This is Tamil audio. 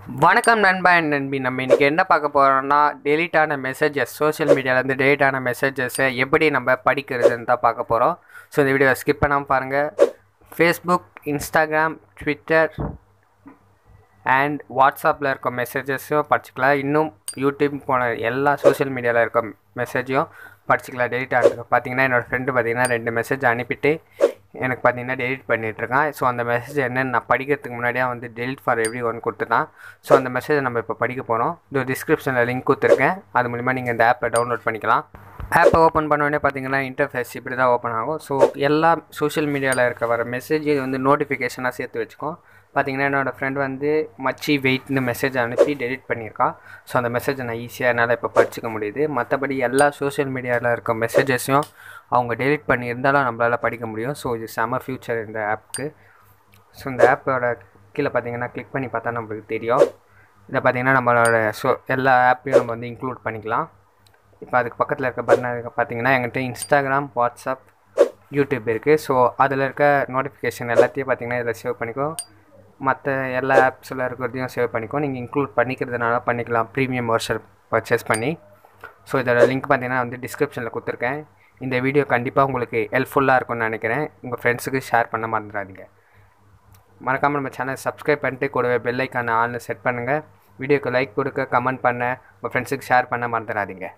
வணக்கம் நண்பா என் நண்பி நம்ம இன்றைக்கி என்ன பார்க்க போகிறோம்னா டெலிட்டான ஆன மெசேஜஸ் சோஷியல் மீடியாவிலேருந்து delete ஆன மெசேஜஸை எப்படி நம்ம படிக்கிறதுன்னு தான் பார்க்க போகிறோம் ஸோ இந்த வீடியோவை ஸ்கிப் பண்ணாமல் பாருங்கள் ஃபேஸ்புக் இன்ஸ்டாகிராம் ட்விட்டர் அண்ட் வாட்ஸ்அப்பில் இருக்க மெசேஜஸையும் படிச்சுக்கலாம். இன்னும் யூடியூப் போன எல்லா சோஷியல் மீடியாவில் இருக்க மெசேஜையும் படிச்சுக்கலாம். டெலிட் ஆகிருக்கு பார்த்தீங்கன்னா என்னோடய ஃப்ரெண்டு பார்த்தீங்கன்னா ரெண்டு மெசேஜ் அனுப்பிட்டு எனக்கு பார்த்தீங்கன்னா டெலிட் பண்ணிகிட்ருக்கான் ஸோ அந்த மெசேஜ் என்னென்னு நான் படிக்கிறதுக்கு முன்னாடியே வந்து டெலிட் ஃபார் எவ்ரி ஒன் கொடுத்துட்டான். ஸோ அந்த மெசேஜை நம்ம இப்போ படிக்க போகிறோம் இந்த டிஸ்கிரிப்ஷனில் லிங்க் கொடுத்துருக்கேன். அது மூலிமா நீங்கள் இந்த ஆப்பை டவுன்லோட் பண்ணிக்கலாம். ஆப்பை ஓப்பன் பண்ணோடனே பார்த்தீங்கன்னா இன்டர்ஃபேஸ் இப்படி தான் ஓப்பன் ஆகும். ஸோ எல்லா சோஷியல் மீடியாவில் இருக்க வர மெசேஜ் வந்து நோட்டிஃபிகேஷனாக சேர்த்து வச்சுக்கோம். பார்த்தீங்கன்னா என்னோடய ஃப்ரெண்ட் வந்து மச்சி வெயிட்னு மெசேஜ் அனுப்பி டெலிட் பண்ணியிருக்கான். ஸோ அந்த மெசேஜை நான் ஈஸியாக என்னால் இப்போ படிச்சுக்க முடியுது. மற்றபடி எல்லா சோஷியல் மீடியாவில் இருக்க மெசேஜஸையும் அவங்க டெலிட் பண்ணியிருந்தாலும் நம்மளால் படிக்க முடியும். ஸோ இது செம ஃபியூச்சர் இந்த ஆப்புக்கு ஸோ இந்த ஆப்போட கீழே பார்த்தீங்கன்னா கிளிக் பண்ணி பார்த்தா நம்மளுக்கு தெரியும். இதை பார்த்தீங்கன்னா நம்மளோட ஸோ எல்லா ஆப்பையும் நம்ம வந்து இன்க்ளூட் பண்ணிக்கலாம். இப்போ அதுக்கு பக்கத்தில் இருக்க பட்டன் பார்த்தீங்கன்னா எங்கிட்ட இன்ஸ்டாகிராம் வாட்ஸ்அப் யூடியூப் இருக்குது ஸோ அதில் இருக்க நோட்டிஃபிகேஷன் எல்லாத்தையும் பார்த்தீங்கன்னா இதில் சேவ் பண்ணிக்கோ. மற்ற எல்லா ஆப்ஸில் இருக்கிறதையும் சேவ் பண்ணிக்கோ. நீங்கள் இன்க்ளூட் பண்ணிக்கிறதுனால பண்ணிக்கலாம். ப்ரீமியம் வெர்ஷன் பர்ச்சேஸ் பண்ணி. ஸோ இதோட லிங்க் பார்த்தீங்கன்னா வந்து டிஸ்கிரிப்ஷனில் கொடுத்துருக்கேன். இந்த வீடியோ கண்டிப்பாக உங்களுக்கு ஹெல்ப்ஃபுல்லாக இருக்கும்னு நினைக்கிறேன். உங்கள் ஃப்ரெண்ட்ஸுக்கு ஷேர் பண்ண மறந்துடாதீங்க. மறக்காமல் நம்ம சேனல் சப்ஸ்கிரைப் பண்ணிட்டு கூடவே பெல்லைக்கான ஆள்னு செட் பண்ணுங்கள் வீடியோக்கு லைக் கொடுக்க கமெண்ட் பண்ண உங்கள் ஃப்ரெண்ட்ஸுக்கு ஷேர் பண்ண மறந்துடாதீங்க.